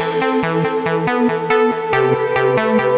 thank you.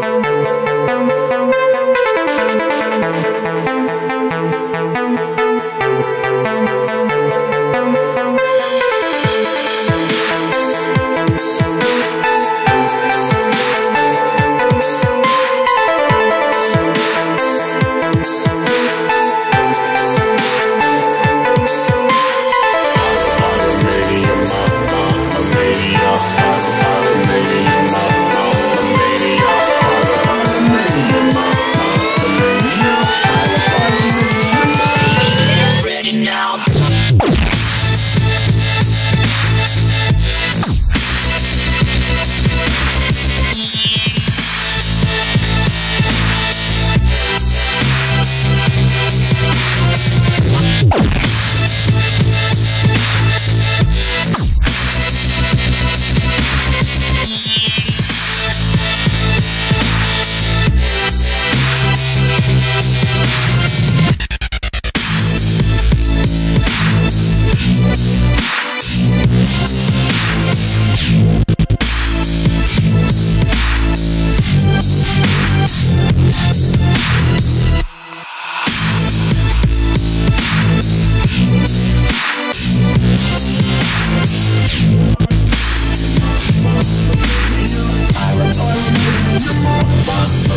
Mamma